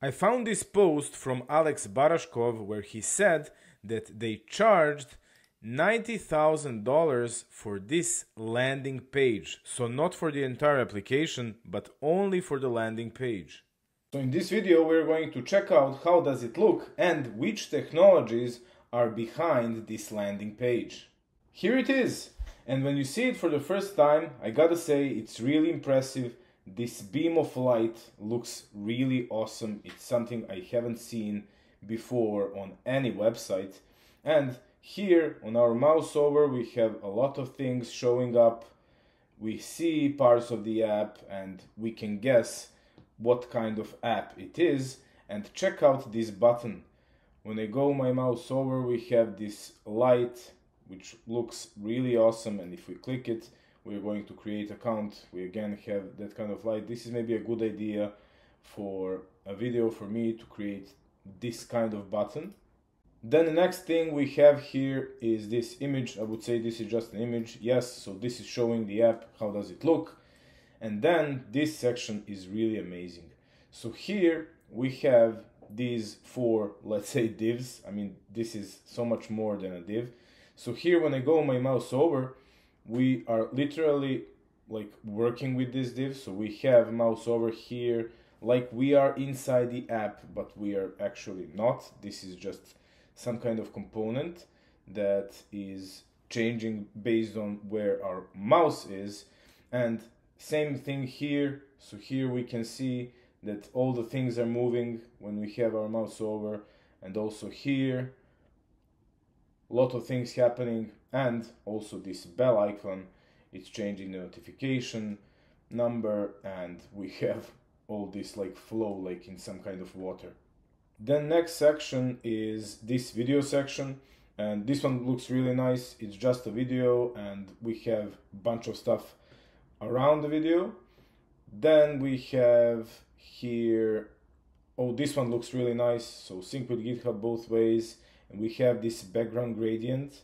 I found this post from Alex Barashkov where he said that they charged $90,000 for this landing page. So not for the entire application, but only for the landing page. So in this video we're going to check out how does it look and which technologies are behind this landing page. Here it is. And when you see it for the first time, I gotta say it's really impressive. This beam of light looks really awesome. It's something I haven't seen before on any website. And here on our mouse over we have a lot of things showing up. We see parts of the app and we can guess what kind of app it is and check out this button. When I go my mouse over we have this light which looks really awesome and if we click it we're going to create account we again have that kind of light. This is maybe a good idea for a video for me to create this kind of button. Then the next thing we have here is this image. I would say this is just an image. Yes so this is showing the app. How does it look? And then this section is really amazing. So here we have these four let's say divs. I mean this is so much more than a div. So here when I go my mouse over, we are literally like working with this div. So we have mouse over here like we are inside the app, but we are actually not. This is just some kind of component that is changing based on where our mouse is. And same thing here. So here we can see that all the things are moving when we have our mouse over and also here a lot of things happening and also this bell icon it's changing the notification number and we have all this like flow like in some kind of water. Then next section is this video section and this one looks really nice. It's just a video and we have a bunch of stuff around the video. Then we have here oh this one looks really nice. So sync with github both ways. And we have this background gradient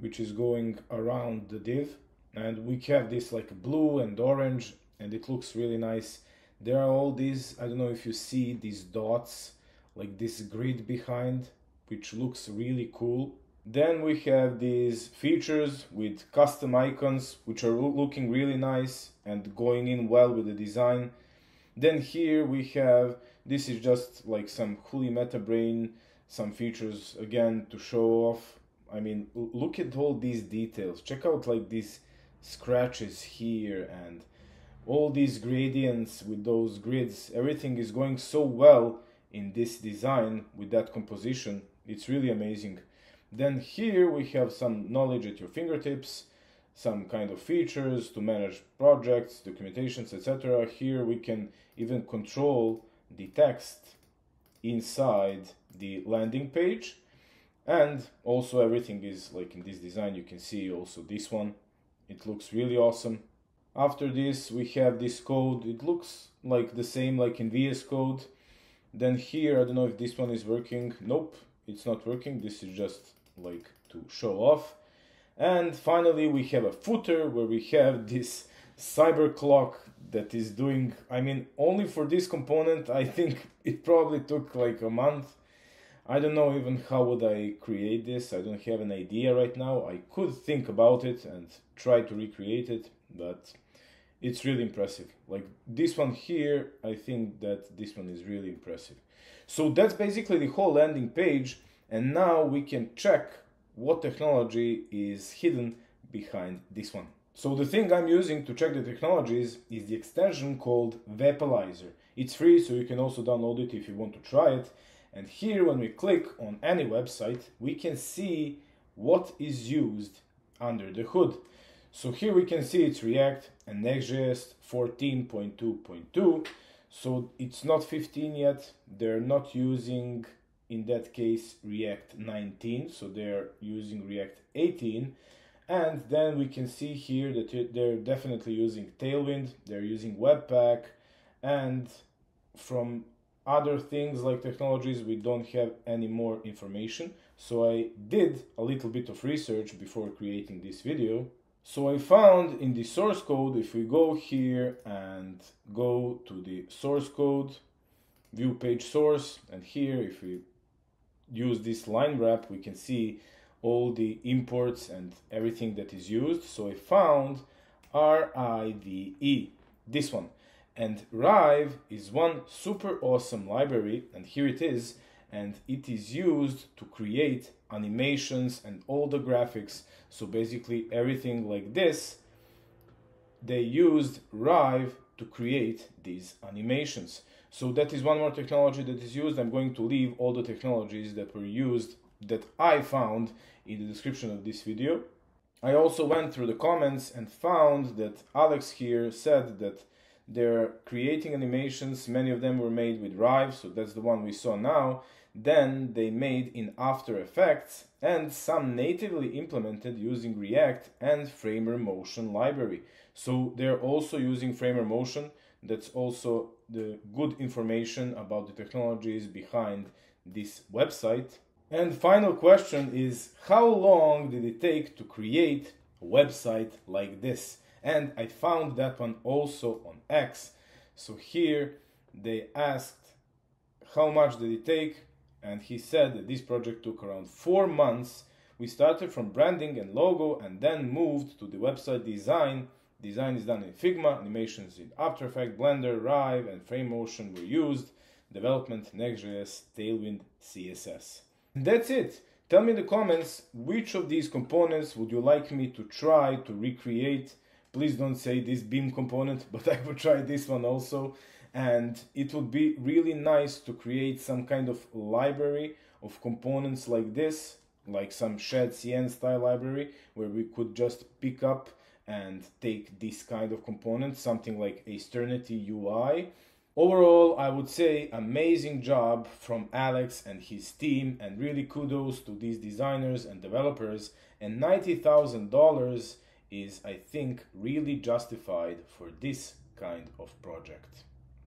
which is going around the div. And we have this like blue and orange and it looks really nice. There are all these i don't know if you see these dots like this grid behind which looks really cool. Then we have these features with custom icons which are looking really nice and going in well with the design. Then here we have this is just like some Huly MetaBrain some features again to show off. I mean, look at all these details. Check out like these scratches here and all these gradients with those grids. Everything is going so well in this design with that composition. It's really amazing. Then here we have some knowledge at your fingertips, some kind of features to manage projects, documentations, etc. Here we can even control the text inside the landing page and also everything is like in this design you can see also this one. It looks really awesome. After this we have this code. It looks like the same like in VS Code. Then here I don't know if this one is working. Nope it's not working. This is just like to show off. And finally we have a footer where we have this cyber clock that is doing i mean only for this component i think it probably took like a month i don't know even how would i create this. I don't have an idea right now. I could think about it and try to recreate it but it's really impressive. Like this one here i think that this one is really impressive. So that's basically the whole landing page and now we can check what technology is hidden behind this one. So the thing I'm using to check the technologies is the extension called Wappalyzer. It's free, so you can also download it if you want to try it. And here, when we click on any website, we can see what is used under the hood. So here we can see it's React and Next.js 14.2.2. So it's not 15 yet. They're not using, in that case, React 19. So they're using React 18 and then we can see here that they're definitely using Tailwind, they're using Webpack, and from other things like technologies, we don't have any more information. So I did a little bit of research before creating this video. So I found in the source code, if we go here and go to the source code, view page source and here if we use this line wrap we can see all the imports and everything that is used so I found RIVE this one and Rive is one super awesome library and here it is and it is used to create animations and all the graphics. So basically everything like this they used Rive to create these animations. So that is one more technology that is used. I'm going to leave all the technologies that were used that I found in the description of this video. I also went through the comments and found that Alex here said that they're creating animations, many of them were made with Rive, so that's the one we saw now, then they made in After Effects and some natively implemented using React and Framer Motion library. So they're also using Framer Motion. That's also the good information about the technologies behind this website. And final question is how long did it take to create a website like this? And I found that one also on X. So here they asked how much did it take and he said that this project took around four months. We started from branding and logo and then moved to the website design. Design is done in Figma, animations in After Effects, Blender, Rive, and Framer Motion were used. Development, Next.js, Tailwind, CSS. And that's it. Tell me in the comments which of these components would you like me to try to recreate. Please don't say this beam component, but I would try this one also. And it would be really nice to create some kind of library of components like this like some shadcn style library where we could just pick up and take this kind of component something like Aceternity UI overall i would say amazing job from alex and his team and really kudos to these designers and developers. And $90000 is i think really justified for this kind of project